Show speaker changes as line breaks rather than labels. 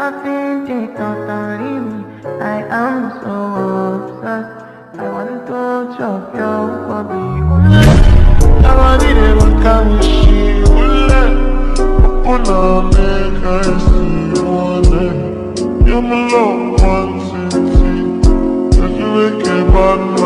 Loving it totally me. I am so obsessed. I want to chop your body.
Come she will Open up, make her see one You're my love, one city If you